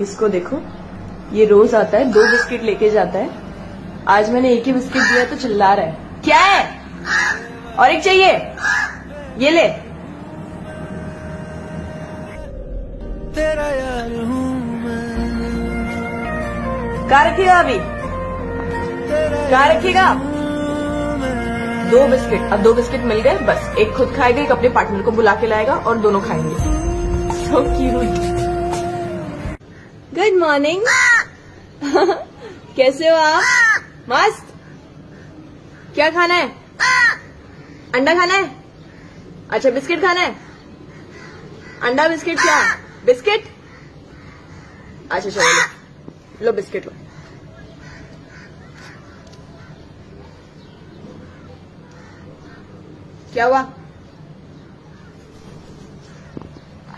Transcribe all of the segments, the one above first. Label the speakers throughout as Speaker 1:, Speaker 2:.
Speaker 1: इसको देखो। ये रोज आता है दो बिस्किट लेके जाता है। आज मैंने एक ही बिस्किट दिया तो चिल्ला रहा है। क्या है? और एक चाहिए? ये ले।
Speaker 2: तेरा यार
Speaker 1: कहा रखिएगा अभी? कहा रखिएगा दो बिस्किट। अब दो बिस्किट मिल गए बस। एक खुद खाएगा एक अपने पार्टनर को बुला के लाएगा और दोनों खाएँगे। So so cute good morning. कैसे हो आप? मस्त। क्या खाना है? अंडा खाना है? अच्छा बिस्किट खाना है? अंडा, बिस्किट क्या? बिस्किट? अच्छा चलो, लो। बिस्किट, लो। क्या हुआ?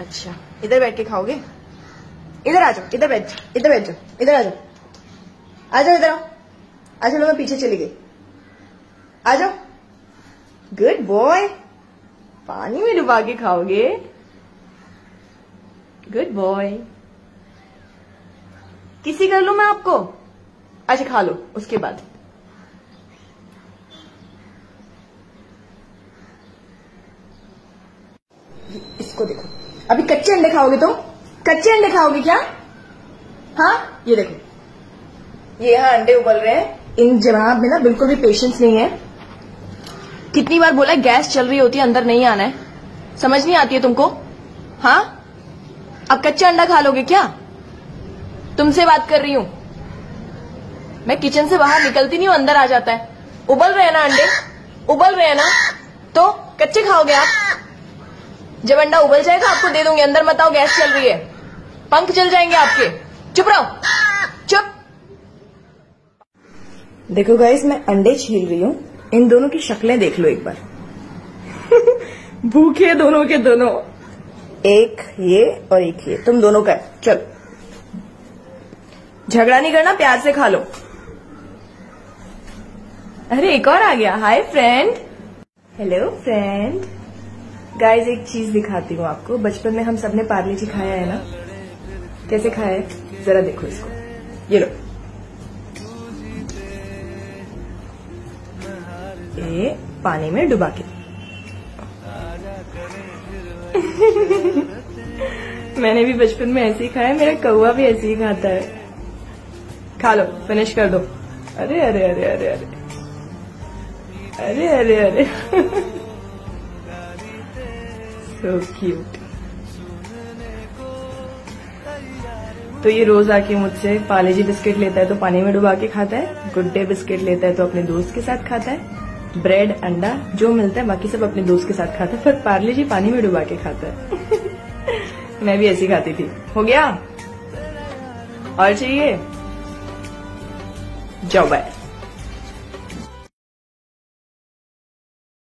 Speaker 1: अच्छा इधर बैठ के खाओगे? इधर आ जाओ, इधर बैठ जाओ, इधर बैठ जाओ, इधर आ जाओ। आ जाओ इधर आओ। आ चलो मैं पीछे चली गई आ जाओ। गुड बॉय पानी में डुबा के खाओगे। गुड बॉय किसी कर लू मैं आपको? अच्छा खा लो, उसके बाद। इसको देखो। अभी कच्चे अंडे खाओगे तुम कच्चे अंडे खाओगे क्या? हाँ? ये देखो। ये यहाँ अंडे उबल रहे हैं। इन जवाब में ना बिल्कुल भी पेशेंस नहीं है। कितनी बार बोला गैस चल रही होती है, अंदर नहीं आना है। समझ नहीं आती है तुमको? हाँ? अब कच्चा अंडा खा लोगे क्या? तुमसे बात कर रही हूँ। मैं किचन से बाहर निकलती नहीं हूँ, अंदर आ जाता है। उबल रहे ना अंडे? उबल रहे ना? तो कच्चे खाओगे आप? जब अंडा उबल जाएगा, आपको दे दूँगी। अंदर मत आओ, गैस चल रही है। पंख जल जाएँगे आपके। चुप रहो। चुप। देखो गाइस मैं अंडे छील रही हूँ। इन दोनों की शक्लें देख लो एक बार। भूखे दोनों के दोनों। एक ये और एक ये। तुम दोनों का है। चलो। झगड़ा नहीं करना, प्यार से खा लो। अरे, एक और आ गया। Hi friend hello friend guys एक चीज़ दिखाती हूँ आपको। बचपन में हम सबने पार्ले जी खाया है ना? कैसे है जरा देखो इसको। ये लो। ये पानी में डुबा के। मैंने भी बचपन में ऐसे ही खाया, मेरा कौआ भी ऐसे ही खाता है। खा लो फिनिश कर दो। अरे अरे अरे अरे अरे। अरे अरे अरे। सो क्यूट तो ये रोज आके मुझसे, पाले जी बिस्किट लेता है तो पानी में डुबा के खाता है गुड डे बिस्किट लेता है तो अपने दोस्त के साथ खाता है, ब्रेड, अंडा, जो मिलता है, बाकी सब अपने दोस्त के साथ खाता है पर पार्ले जी पानी में डुबा के खाता है। मैं भी ऐसी खाती थी। हो गया? और चाहिए? जाओ बाय।